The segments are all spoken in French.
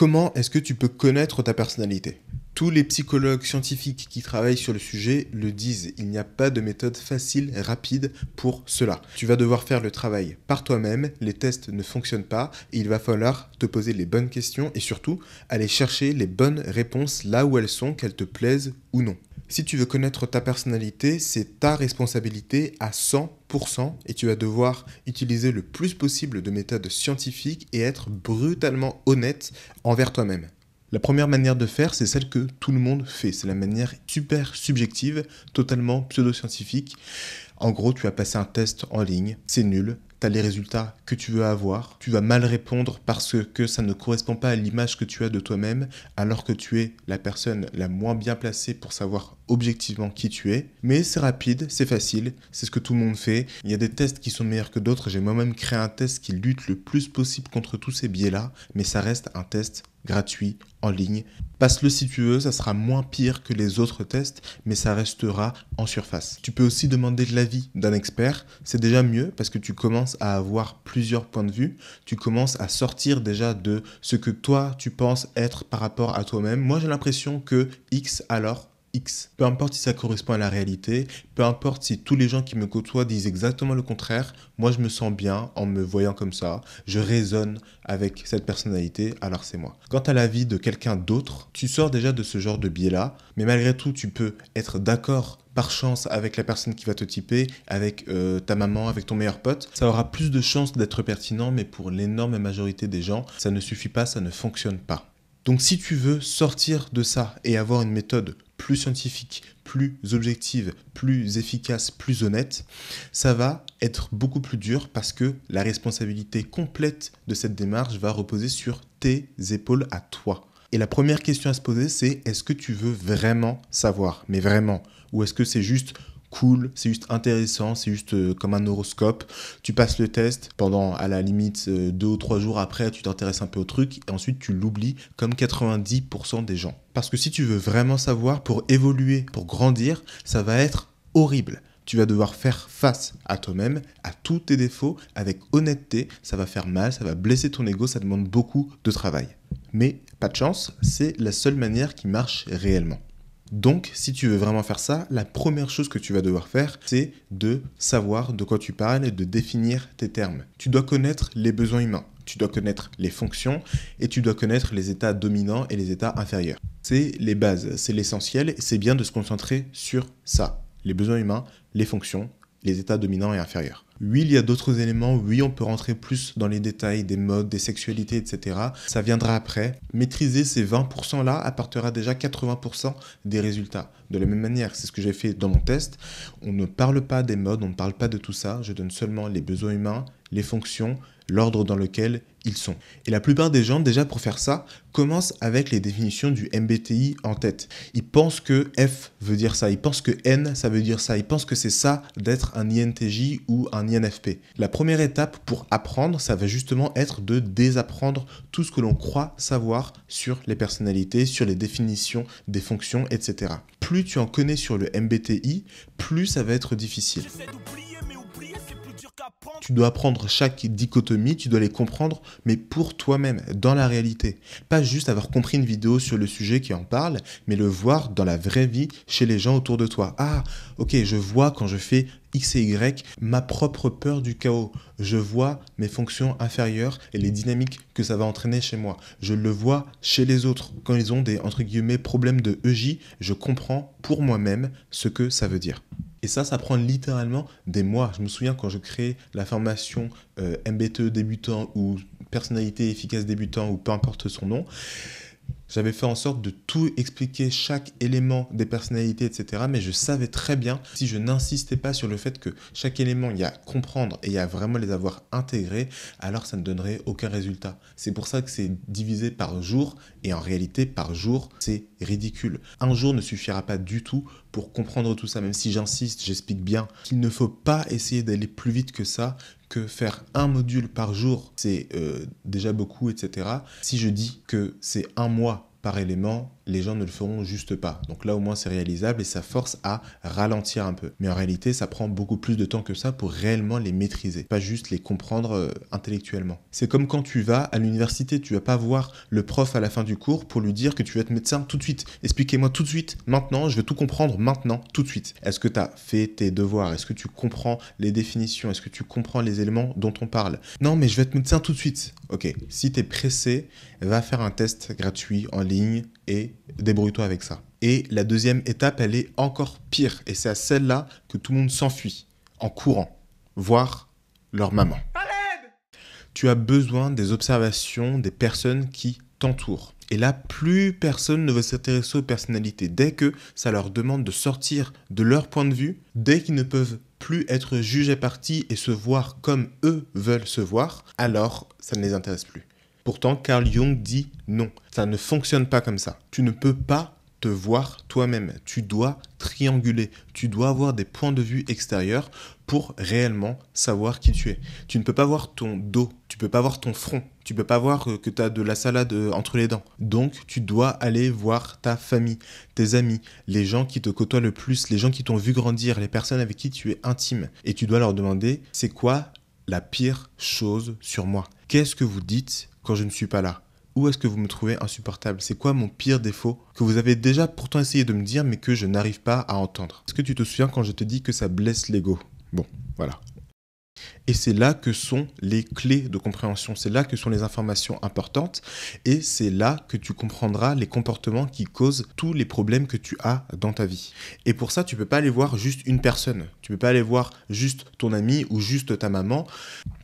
Comment est-ce que tu peux connaître ta personnalité? Tous les psychologues scientifiques qui travaillent sur le sujet le disent, il n'y a pas de méthode facile, rapide pour cela. Tu vas devoir faire le travail par toi-même, les tests ne fonctionnent pas, il va falloir te poser les bonnes questions et surtout aller chercher les bonnes réponses là où elles sont, qu'elles te plaisent ou non. Si tu veux connaître ta personnalité, c'est ta responsabilité à 100% et tu vas devoir utiliser le plus possible de méthodes scientifiques et être brutalement honnête envers toi-même. La première manière de faire, c'est celle que tout le monde fait. C'est la manière super subjective, totalement pseudo-scientifique. En gros, tu vas passer un test en ligne, c'est nul, tu as les résultats que tu veux avoir, tu vas mal répondre parce que ça ne correspond pas à l'image que tu as de toi-même, alors que tu es la personne la moins bien placée pour savoir objectivement qui tu es. Mais c'est rapide, c'est facile, c'est ce que tout le monde fait. Il y a des tests qui sont meilleurs que d'autres. J'ai moi-même créé un test qui lutte le plus possible contre tous ces biais-là, mais ça reste un test gratuit en ligne. Passe-le si tu veux, ça sera moins pire que les autres tests, mais ça restera en surface. Tu peux aussi demander de l'avis d'un expert, c'est déjà mieux parce que tu commences à avoir plusieurs points de vue, tu commences à sortir déjà de ce que toi tu penses être par rapport à toi-même. Moi j'ai l'impression que X alors Peu importe si ça correspond à la réalité, peu importe si tous les gens qui me côtoient disent exactement le contraire, moi je me sens bien en me voyant comme ça, je résonne avec cette personnalité, alors c'est moi. Quant à la vie de quelqu'un d'autre, tu sors déjà de ce genre de biais-là, mais malgré tout tu peux être d'accord par chance avec la personne qui va te typer, avec euh, ta maman, avec ton meilleur pote, ça aura plus de chances d'être pertinent, mais pour l'énorme majorité des gens, ça ne suffit pas, ça ne fonctionne pas. Donc si tu veux sortir de ça et avoir une méthode plus scientifique, plus objective, plus efficace, plus honnête, ça va être beaucoup plus dur parce que la responsabilité complète de cette démarche va reposer sur tes épaules à toi. Et la première question à se poser, c'est est-ce que tu veux vraiment savoir? Mais vraiment Ou est-ce que c'est juste cool, c'est juste intéressant, c'est juste euh, comme un horoscope. Tu passes le test, pendant à la limite euh, deux ou trois jours après, tu t'intéresses un peu au truc et ensuite tu l'oublies comme 90% des gens. Parce que si tu veux vraiment savoir, pour évoluer, pour grandir, ça va être horrible. Tu vas devoir faire face à toi-même, à tous tes défauts, avec honnêteté. Ça va faire mal, ça va blesser ton ego, ça demande beaucoup de travail. Mais pas de chance, c'est la seule manière qui marche réellement. Donc, si tu veux vraiment faire ça, la première chose que tu vas devoir faire, c'est de savoir de quoi tu parles et de définir tes termes. Tu dois connaître les besoins humains, tu dois connaître les fonctions et tu dois connaître les états dominants et les états inférieurs. C'est les bases, c'est l'essentiel et c'est bien de se concentrer sur ça. Les besoins humains, les fonctions, les états dominants et inférieurs. Oui, il y a d'autres éléments, oui, on peut rentrer plus dans les détails des modes, des sexualités, etc. Ça viendra après. Maîtriser ces 20%-là apportera déjà 80% des résultats. De la même manière, c'est ce que j'ai fait dans mon test. On ne parle pas des modes, on ne parle pas de tout ça. Je donne seulement les besoins humains, les fonctions, l'ordre dans lequel ils sont. Et la plupart des gens, déjà pour faire ça, commencent avec les définitions du MBTI en tête. Ils pensent que F veut dire ça, ils pensent que N, ça veut dire ça, ils pensent que c'est ça d'être un INTJ ou un INFP. La première étape pour apprendre, ça va justement être de désapprendre tout ce que l'on croit savoir sur les personnalités, sur les définitions des fonctions, etc. Plus tu en connais sur le MBTI, plus ça va être difficile. Tu dois apprendre chaque dichotomie, tu dois les comprendre, mais pour toi-même, dans la réalité. Pas juste avoir compris une vidéo sur le sujet qui en parle, mais le voir dans la vraie vie chez les gens autour de toi. Ah, ok, je vois quand je fais X et Y ma propre peur du chaos. Je vois mes fonctions inférieures et les dynamiques que ça va entraîner chez moi. Je le vois chez les autres. Quand ils ont des, entre guillemets, problèmes de EJ, je comprends pour moi-même ce que ça veut dire. Et ça, ça prend littéralement des mois. Je me souviens quand je créais la formation euh, MBTE débutant ou personnalité efficace débutant ou peu importe son nom, j'avais fait en sorte de tout expliquer, chaque élément des personnalités, etc. Mais je savais très bien, si je n'insistais pas sur le fait que chaque élément, il y a comprendre et il y a vraiment les avoir intégrés, alors ça ne donnerait aucun résultat. C'est pour ça que c'est divisé par jour, et en réalité, par jour, c'est ridicule. Un jour ne suffira pas du tout pour comprendre tout ça, même si j'insiste, j'explique bien qu'il ne faut pas essayer d'aller plus vite que ça, que faire un module par jour, c'est euh, déjà beaucoup, etc. Si je dis que c'est un mois par élément, les gens ne le feront juste pas. Donc là au moins c'est réalisable et ça force à ralentir un peu. Mais en réalité ça prend beaucoup plus de temps que ça pour réellement les maîtriser, pas juste les comprendre euh, intellectuellement. C'est comme quand tu vas à l'université, tu vas pas voir le prof à la fin du cours pour lui dire que tu veux être médecin tout de suite. Expliquez-moi tout de suite, maintenant, je veux tout comprendre maintenant, tout de suite. Est-ce que tu as fait tes devoirs? Est-ce que tu comprends les définitions? Est-ce que tu comprends les éléments dont on parle? Non, mais je vais être médecin tout de suite. Ok, si tu es pressé, va faire un test gratuit en ligne et débrouille-toi avec ça. Et la deuxième étape, elle est encore pire. Et c'est à celle-là que tout le monde s'enfuit, en courant, voir leur maman. Tu as besoin des observations des personnes qui t'entourent. Et là, plus personne ne veut s'intéresser aux personnalités. Dès que ça leur demande de sortir de leur point de vue, dès qu'ils ne peuvent plus être jugés partis et se voir comme eux veulent se voir, alors ça ne les intéresse plus. Pourtant, Carl Jung dit non, ça ne fonctionne pas comme ça. Tu ne peux pas te voir toi-même. Tu dois trianguler. Tu dois avoir des points de vue extérieurs pour réellement savoir qui tu es. Tu ne peux pas voir ton dos, tu peux pas voir ton front, tu peux pas voir euh, que tu as de la salade euh, entre les dents. Donc, tu dois aller voir ta famille, tes amis, les gens qui te côtoient le plus, les gens qui t'ont vu grandir, les personnes avec qui tu es intime. Et tu dois leur demander, c'est quoi la pire chose sur moi? Qu'est-ce que vous dites quand je ne suis pas là? Où est-ce que vous me trouvez insupportable? C'est quoi mon pire défaut que vous avez déjà pourtant essayé de me dire mais que je n'arrive pas à entendre? Est-ce que tu te souviens quand je te dis que ça blesse l'ego? Bon, voilà. Et c'est là que sont les clés de compréhension, c'est là que sont les informations importantes, et c'est là que tu comprendras les comportements qui causent tous les problèmes que tu as dans ta vie. Et pour ça, tu peux pas aller voir juste une personne, tu peux pas aller voir juste ton ami ou juste ta maman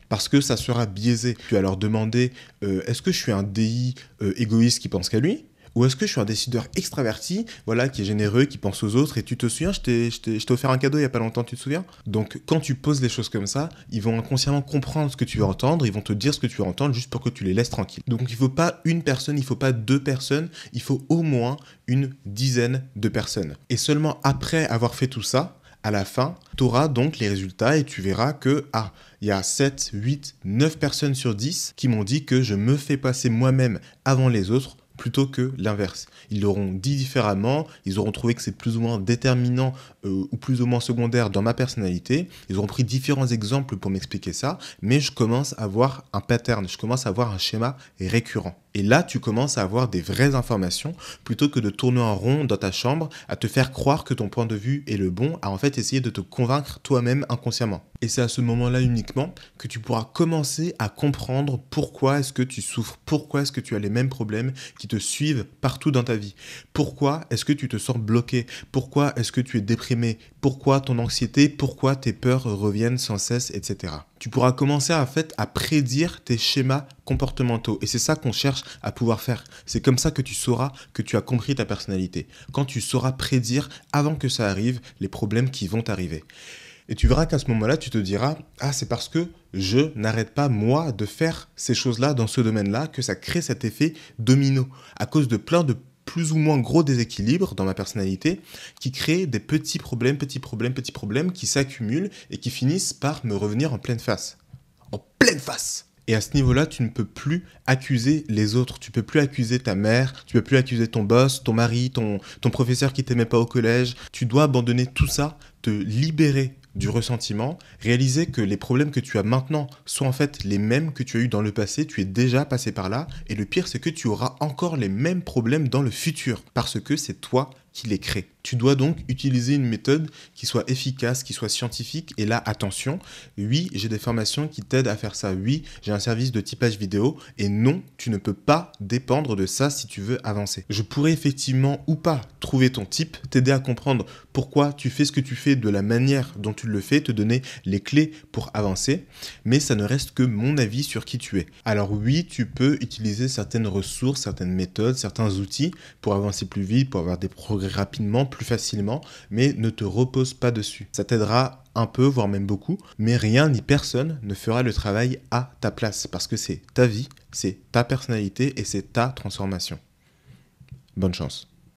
parce que ça sera biaisé. Tu vas leur demander euh, est-ce que je suis un DI euh, égoïste qui pense qu'à lui? Ou est-ce que je suis un décideur extraverti, voilà, qui est généreux, qui pense aux autres Et tu te souviens, je t'ai offert un cadeau il y a pas longtemps, tu te souviens? Donc quand tu poses les choses comme ça, ils vont inconsciemment comprendre ce que tu veux entendre, ils vont te dire ce que tu veux entendre juste pour que tu les laisses tranquilles. Donc il faut pas une personne, il faut pas deux personnes, il faut au moins une dizaine de personnes. Et seulement après avoir fait tout ça, à la fin, tu auras donc les résultats et tu verras que, ah, il y a 7, 8, 9 personnes sur 10 qui m'ont dit que je me fais passer moi-même avant les autres plutôt que l'inverse. Ils l'auront dit différemment, ils auront trouvé que c'est plus ou moins déterminant euh, ou plus ou moins secondaire dans ma personnalité, ils auront pris différents exemples pour m'expliquer ça, mais je commence à voir un pattern, je commence à voir un schéma récurrent. Et là, tu commences à avoir des vraies informations plutôt que de tourner en rond dans ta chambre, à te faire croire que ton point de vue est le bon, à en fait essayer de te convaincre toi-même inconsciemment. Et c'est à ce moment-là uniquement que tu pourras commencer à comprendre pourquoi est-ce que tu souffres, pourquoi est-ce que tu as les mêmes problèmes qui te suivent partout dans ta vie, pourquoi est-ce que tu te sens bloqué, pourquoi est-ce que tu es déprimé, pourquoi ton anxiété, pourquoi tes peurs reviennent sans cesse, etc tu pourras commencer en fait à prédire tes schémas comportementaux. Et c'est ça qu'on cherche à pouvoir faire. C'est comme ça que tu sauras que tu as compris ta personnalité. Quand tu sauras prédire avant que ça arrive les problèmes qui vont arriver. Et tu verras qu'à ce moment-là, tu te diras, ah, c'est parce que je n'arrête pas, moi, de faire ces choses-là dans ce domaine-là, que ça crée cet effet domino, à cause de plein de plus ou moins gros déséquilibre dans ma personnalité qui crée des petits problèmes, petits problèmes, petits problèmes qui s'accumulent et qui finissent par me revenir en pleine face. En pleine face et à ce niveau-là, tu ne peux plus accuser les autres. Tu peux plus accuser ta mère, tu peux plus accuser ton boss, ton mari, ton, professeur qui t'aimait pas au collège. Tu dois abandonner tout ça, te libérer du ressentiment, réaliser que les problèmes que tu as maintenant sont en fait les mêmes que tu as eu dans le passé, tu es déjà passé par là, et le pire c'est que tu auras encore les mêmes problèmes dans le futur, parce que c'est toi qui les crée. Tu dois donc utiliser une méthode qui soit efficace, qui soit scientifique. Et là, attention, oui, j'ai des formations qui t'aident à faire ça. Oui, j'ai un service de typage vidéo. Et non, tu ne peux pas dépendre de ça si tu veux avancer. Je pourrais effectivement ou pas trouver ton type, t'aider à comprendre pourquoi tu fais ce que tu fais de la manière dont tu le fais, te donner les clés pour avancer. Mais ça ne reste que mon avis sur qui tu es. Alors oui, tu peux utiliser certaines ressources, certaines méthodes, certains outils pour avancer plus vite, pour avoir des progrès rapidement, plus facilement, mais ne te repose pas dessus. Ça t'aidera un peu, voire même beaucoup, mais rien ni personne ne fera le travail à ta place, parce que c'est ta vie, c'est ta personnalité et c'est ta transformation. Bonne chance.